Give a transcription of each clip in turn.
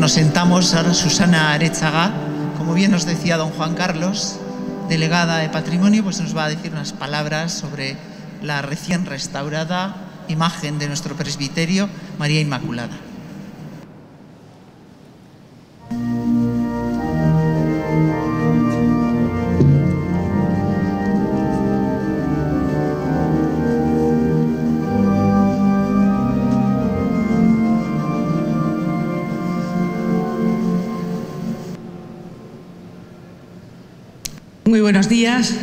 nos sentamos ahora Susana Arechaga, como bien nos decía don Juan Carlos, delegada de Patrimonio, pues nos va a decir unas palabras sobre la recién restaurada imagen de nuestro presbiterio, María Inmaculada. Muy buenos días.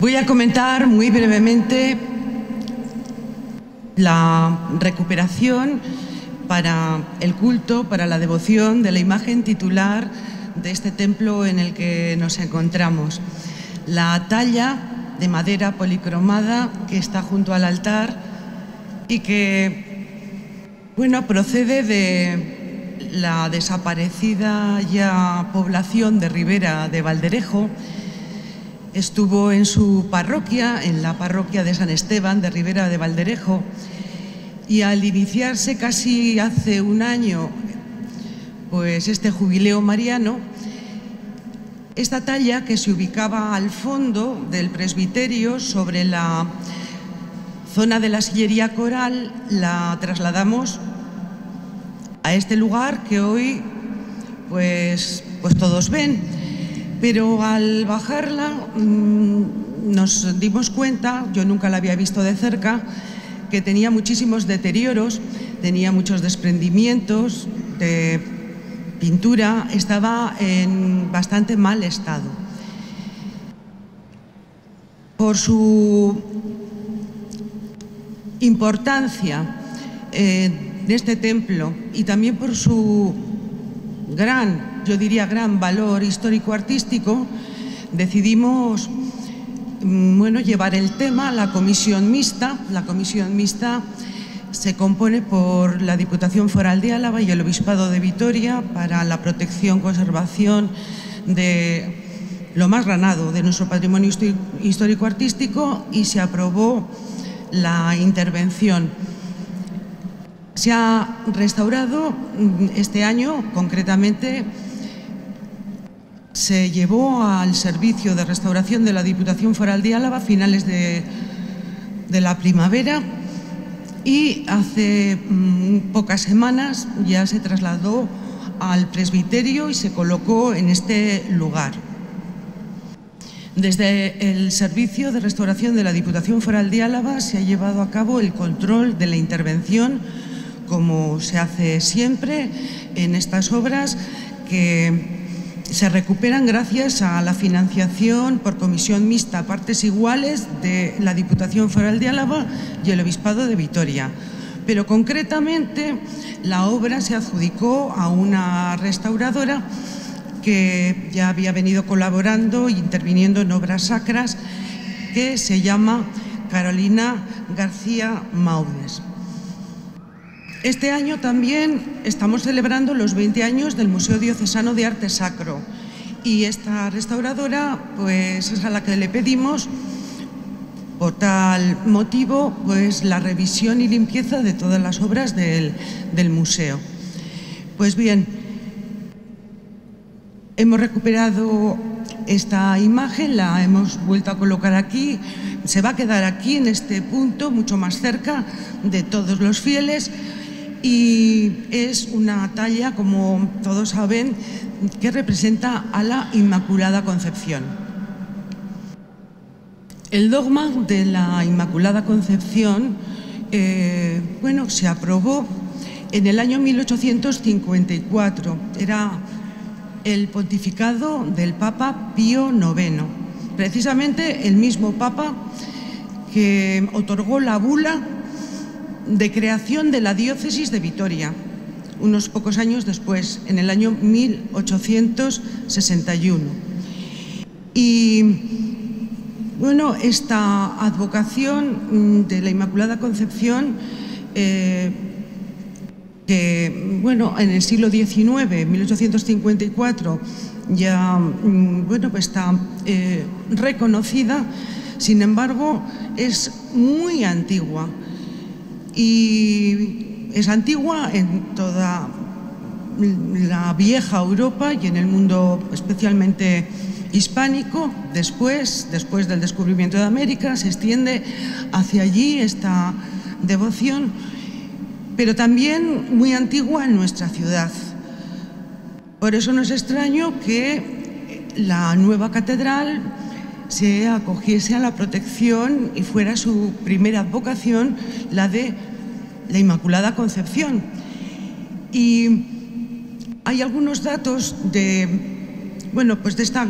Voy a comentar muy brevemente la recuperación para el culto, para la devoción de la imagen titular de este templo en el que nos encontramos. La talla de madera policromada que está junto al altar y que, bueno, procede de la desaparecida ya población de Ribera de Valderejo, estuvo en su parroquia, en la parroquia de San Esteban de Ribera de Valderejo, y al iniciarse casi hace un año pues este jubileo mariano, esta talla que se ubicaba al fondo del presbiterio sobre la zona de la sillería coral la trasladamos a este lugar que hoy pues, pues todos ven pero al bajarla mm, nos dimos cuenta, yo nunca la había visto de cerca, que tenía muchísimos deterioros, tenía muchos desprendimientos de pintura, estaba en bastante mal estado. Por su importancia eh, de este templo y también por su gran yo diría, gran valor histórico-artístico, decidimos mm, bueno, llevar el tema a la comisión mixta. La comisión mixta se compone por la Diputación Foral de Álava y el Obispado de Vitoria para la protección, conservación de lo más granado de nuestro patrimonio histórico-artístico y se aprobó la intervención. Se ha restaurado mm, este año, concretamente, se llevó al servicio de restauración de la Diputación Foral de Álava a finales de, la primavera y hace mm, pocas semanas ya se trasladó al presbiterio y se colocó en este lugar. Desde el Servicio de Restauración de la Diputación Foral de Álava se ha llevado a cabo el control de la intervención, como se hace siempre en estas obras, que se recuperan gracias a la financiación por comisión mixta partes iguales de la Diputación Foral de Álava y el Obispado de Vitoria. Pero concretamente la obra se adjudicó a una restauradora que ya había venido colaborando e interviniendo en obras sacras que se llama Carolina García Maudes. Este año también estamos celebrando los 20 años del Museo Diocesano de Arte Sacro. Y esta restauradora pues es a la que le pedimos por tal motivo pues la revisión y limpieza de todas las obras del, del museo. Pues bien, hemos recuperado esta imagen, la hemos vuelto a colocar aquí, se va a quedar aquí en este punto, mucho más cerca de todos los fieles y es una talla, como todos saben, que representa a la Inmaculada Concepción. El dogma de la Inmaculada Concepción eh, bueno, se aprobó en el año 1854. Era el pontificado del Papa Pío IX, precisamente el mismo Papa que otorgó la bula de creación de la diócesis de Vitoria, unos pocos años después, en el año 1861. Y bueno, esta advocación de la Inmaculada Concepción, eh, que bueno, en el siglo XIX, 1854, ya mm, bueno, pues está eh, reconocida, sin embargo, es muy antigua y es antigua en toda la vieja Europa y en el mundo especialmente hispánico. Después, después del descubrimiento de América, se extiende hacia allí esta devoción, pero también muy antigua en nuestra ciudad. Por eso no es extraño que la nueva catedral se acogiese a la protección y fuera su primera vocación la de la Inmaculada Concepción. Y hay algunos datos de bueno, pues de esta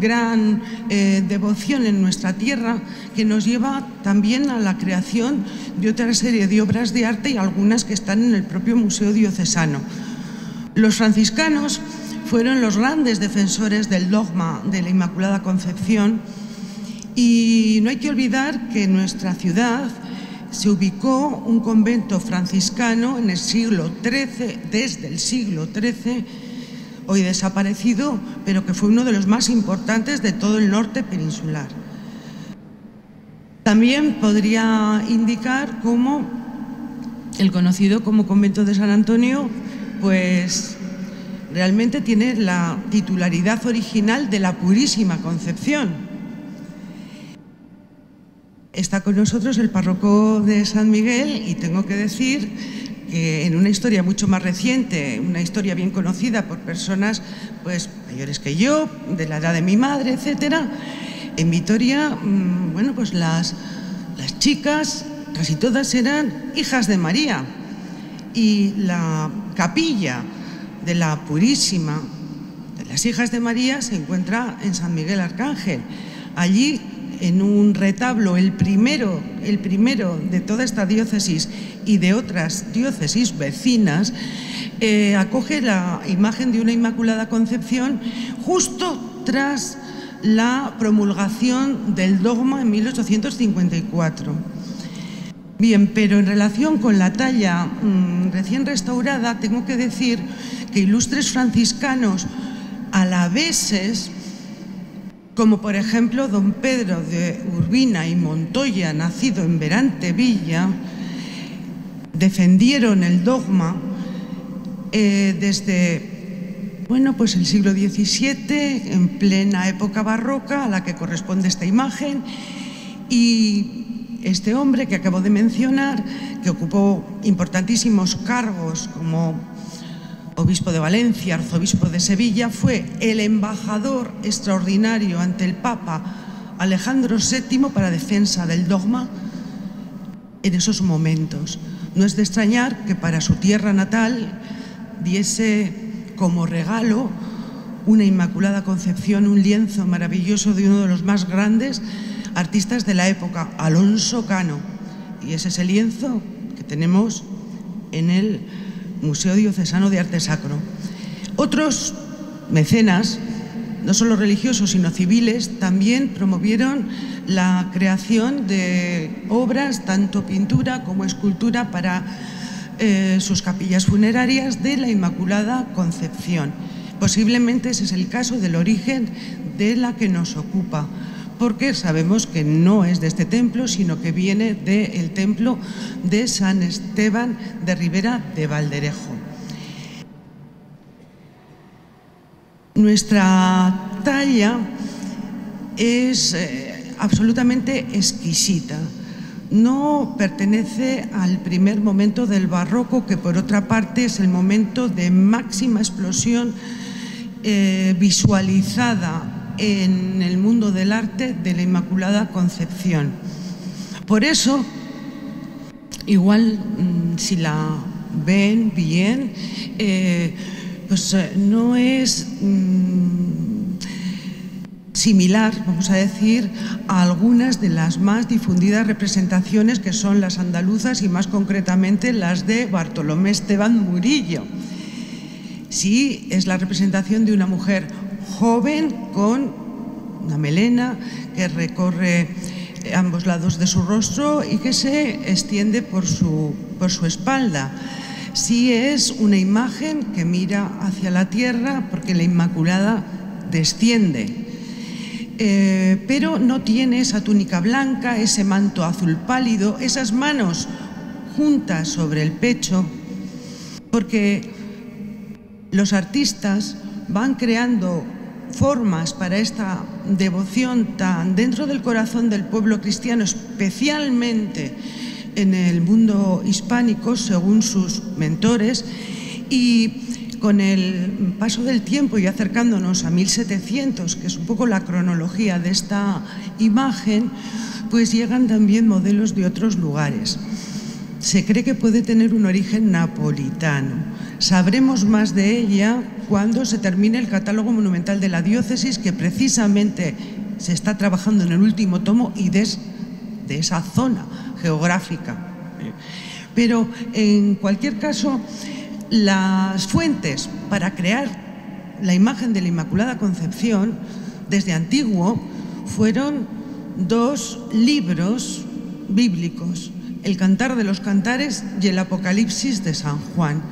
gran eh, devoción en nuestra tierra que nos lleva también a la creación de otra serie de obras de arte y algunas que están en el propio Museo Diocesano. Los franciscanos fueron los grandes defensores del dogma de la Inmaculada Concepción y no hay que olvidar que en nuestra ciudad se ubicó un convento franciscano en el siglo XIII, desde el siglo XIII, hoy desaparecido, pero que fue uno de los más importantes de todo el norte peninsular. También podría indicar cómo el conocido como convento de San Antonio, pues realmente tiene la titularidad original de la Purísima Concepción. Está con nosotros el párroco de San Miguel y tengo que decir que en una historia mucho más reciente, una historia bien conocida por personas pues mayores que yo, de la edad de mi madre, etcétera, en Vitoria, mm, bueno, pues las, las chicas casi todas eran hijas de María y la capilla de la Purísima de las hijas de María se encuentra en San Miguel Arcángel. Allí en un retablo, el primero, el primero de toda esta diócesis y de otras diócesis vecinas, eh, acoge la imagen de una Inmaculada Concepción justo tras la promulgación del dogma en 1854. Bien, pero en relación con la talla mm, recién restaurada, tengo que decir que ilustres franciscanos alaveses como por ejemplo don Pedro de Urbina y Montoya, nacido en Verante Villa, defendieron el dogma eh, desde bueno, pues el siglo XVII, en plena época barroca a la que corresponde esta imagen, y este hombre que acabo de mencionar, que ocupó importantísimos cargos como obispo de Valencia, arzobispo de Sevilla, fue el embajador extraordinario ante el Papa Alejandro VII para defensa del dogma en esos momentos. No es de extrañar que para su tierra natal diese como regalo una Inmaculada Concepción, un lienzo maravilloso de uno de los más grandes artistas de la época, Alonso Cano. Y es ese lienzo que tenemos en el Museo Diocesano de Arte Sacro. Otros mecenas, no solo religiosos, sino civiles, también promovieron la creación de obras, tanto pintura como escultura, para eh, sus capillas funerarias de la Inmaculada Concepción. Posiblemente ese es el caso del origen de la que nos ocupa porque sabemos que no es de este templo, sino que viene del templo de San Esteban de Ribera de Valderejo. Nuestra talla es eh, absolutamente exquisita. No pertenece al primer momento del barroco, que por otra parte es el momento de máxima explosión eh, visualizada en el mundo del arte de la Inmaculada Concepción. Por eso, igual mm, si la ven bien, eh, pues eh, no es mm, similar, vamos a decir, a algunas de las más difundidas representaciones que son las andaluzas y más concretamente las de Bartolomé Esteban Murillo. Sí, es la representación de una mujer joven con una melena que recorre ambos lados de su rostro y que se extiende por su, por su espalda. Sí es una imagen que mira hacia la tierra porque la Inmaculada desciende. Eh, pero no tiene esa túnica blanca, ese manto azul pálido, esas manos juntas sobre el pecho, porque los artistas van creando formas para esta devoción tan dentro del corazón del pueblo cristiano, especialmente en el mundo hispánico, según sus mentores, y con el paso del tiempo y acercándonos a 1700, que es un poco la cronología de esta imagen, pues llegan también modelos de otros lugares. Se cree que puede tener un origen napolitano. Sabremos más de ella cuando se termine el catálogo monumental de la diócesis, que precisamente se está trabajando en el último tomo y de, de esa zona geográfica. Pero en cualquier caso, las fuentes para crear la imagen de la Inmaculada Concepción desde antiguo fueron dos libros bíblicos, el Cantar de los Cantares y el Apocalipsis de San Juan.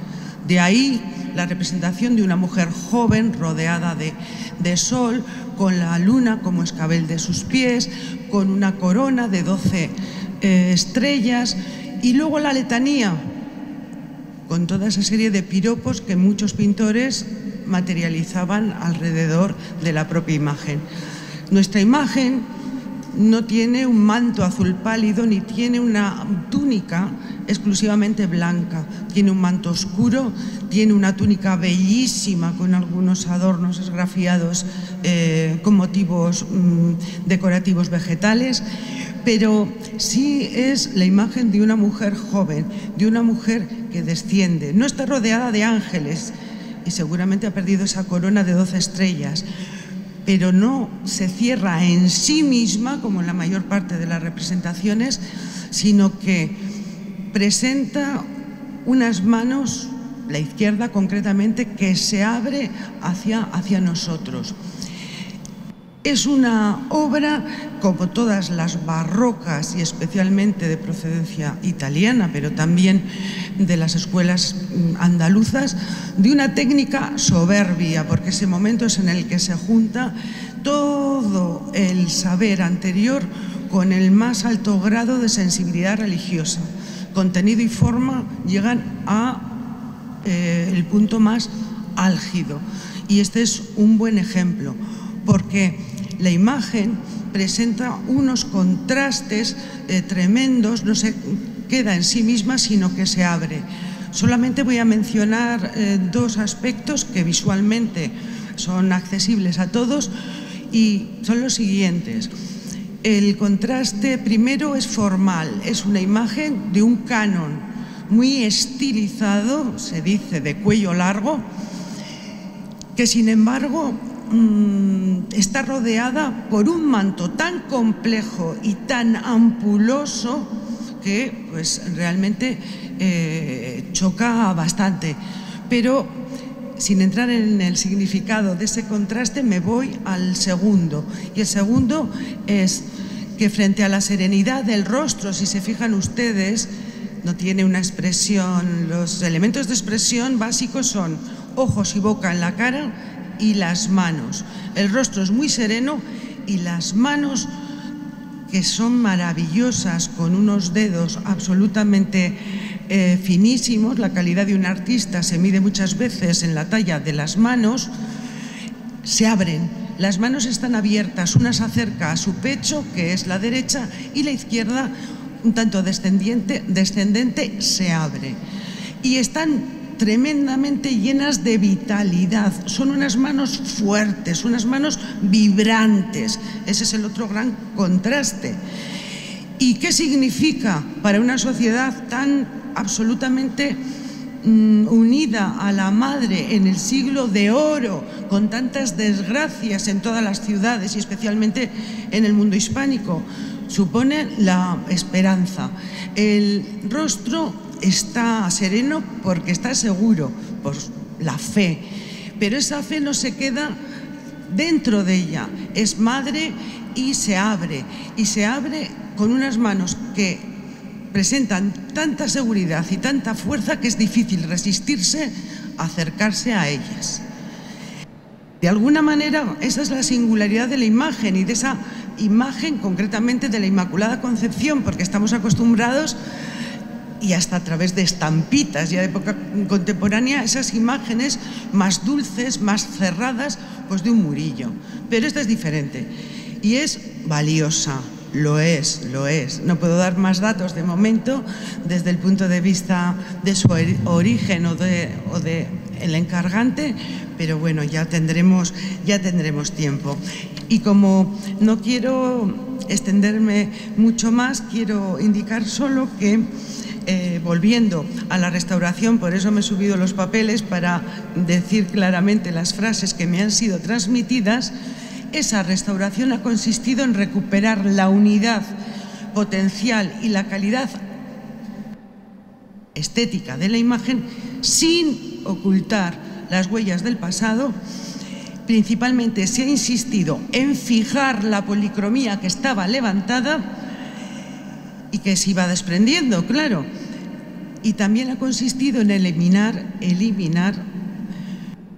De ahí la representación de una mujer joven rodeada de, de sol, con la luna como escabel de sus pies, con una corona de doce eh, estrellas y luego la letanía, con toda esa serie de piropos que muchos pintores materializaban alrededor de la propia imagen. Nuestra imagen no tiene un manto azul pálido ni tiene una túnica exclusivamente blanca, tiene un manto oscuro, tiene una túnica bellísima con algunos adornos esgrafiados eh, con motivos mm, decorativos vegetales, pero sí es la imagen de una mujer joven, de una mujer que desciende. No está rodeada de ángeles y seguramente ha perdido esa corona de doce estrellas, pero no se cierra en sí misma, como en la mayor parte de las representaciones, sino que presenta unas manos, la izquierda concretamente, que se abre hacia, hacia nosotros. Es una obra, como todas las barrocas y especialmente de procedencia italiana, pero también de las escuelas mm, andaluzas, de una técnica soberbia, porque ese momento es en el que se junta todo el saber anterior con el más alto grado de sensibilidad religiosa. Contenido y forma llegan a eh, el punto más álgido. Y este es un buen ejemplo, porque la imagen presenta unos contrastes eh, tremendos, no se queda en sí misma, sino que se abre. Solamente voy a mencionar eh, dos aspectos que visualmente son accesibles a todos y son los siguientes. El contraste primero es formal, es una imagen de un canon muy estilizado, se dice de cuello largo, que sin embargo Mm, está rodeada por un manto tan complejo y tan ampuloso que pues realmente eh, choca bastante. Pero sin entrar en el significado de ese contraste, me voy al segundo. Y el segundo es que frente a la serenidad del rostro, si se fijan ustedes, no tiene una expresión. Los elementos de expresión básicos son ojos y boca en la cara y las manos. El rostro es muy sereno y las manos que son maravillosas, con unos dedos absolutamente eh, finísimos. La calidad de un artista se mide muchas veces en la talla de las manos. Se abren. Las manos están abiertas, una se acerca a su pecho, que es la derecha, y la izquierda, un tanto descendiente, descendente, se abre. Y están tremendamente llenas de vitalidad. Son unas manos fuertes, unas manos vibrantes. Ese es el otro gran contraste. ¿Y qué significa para una sociedad tan absolutamente mm, unida a la madre en el siglo de oro, con tantas desgracias en todas las ciudades y especialmente en el mundo hispánico? Supone la esperanza. El rostro está sereno porque está seguro, por la fe. Pero esa fe no se queda dentro de ella, es madre y se abre. Y se abre con unas manos que presentan tanta seguridad y tanta fuerza que es difícil resistirse a acercarse a ellas. De alguna manera, esa es la singularidad de la imagen y de esa imagen concretamente de la Inmaculada Concepción, porque estamos acostumbrados y hasta a través de estampitas ya de época contemporánea, esas imágenes más dulces, más cerradas, pues de un murillo. Pero esta es diferente y es valiosa, lo es, lo es. No puedo dar más datos de momento desde el punto de vista de su origen o de, o de el encargante, pero bueno, ya tendremos, ya tendremos tiempo. Y como no quiero extenderme mucho más, quiero indicar solo que eh, volviendo a la restauración, por eso me he subido los papeles para decir claramente las frases que me han sido transmitidas, esa restauración ha consistido en recuperar la unidad potencial y la calidad estética de la imagen sin ocultar las huellas del pasado. Principalmente se ha insistido en fijar la policromía que estaba levantada y que se iba desprendiendo, claro. Y también ha consistido en eliminar, eliminar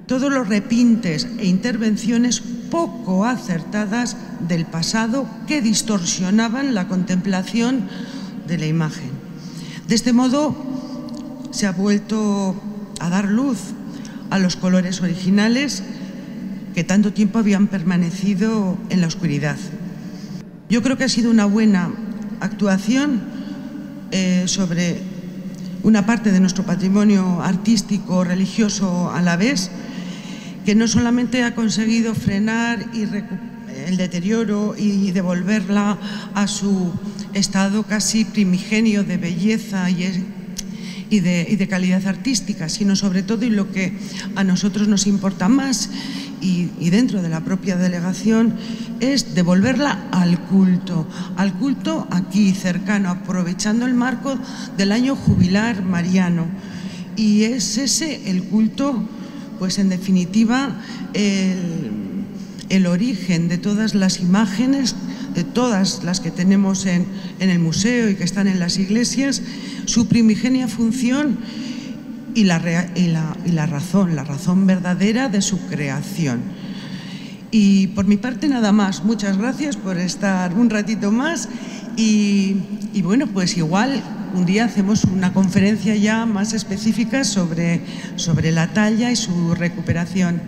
todos los repintes e intervenciones poco acertadas del pasado que distorsionaban la contemplación de la imagen. De este modo se ha vuelto a dar luz a los colores originales que tanto tiempo habían permanecido en la oscuridad. Yo creo que ha sido una buena actuación eh, sobre una parte de nuestro patrimonio artístico, religioso a la vez, que no solamente ha conseguido frenar el deterioro y devolverla a su estado casi primigenio de belleza y de, calidad artística, sino sobre todo y lo que a nosotros nos importa más y, y, dentro de la propia delegación es devolverla al culto, al culto aquí cercano, aprovechando el marco del año jubilar mariano. Y es ese el culto pues en definitiva el, origen de todas las imágenes, de todas las que tenemos en, el museo y que están en las iglesias, su primigenia función y la, y la, razón, la razón verdadera de su creación. Y por mi parte nada más, muchas gracias por estar un ratito más y, y bueno, pues igual un día hacemos una conferencia ya más específica sobre, sobre la talla y su recuperación.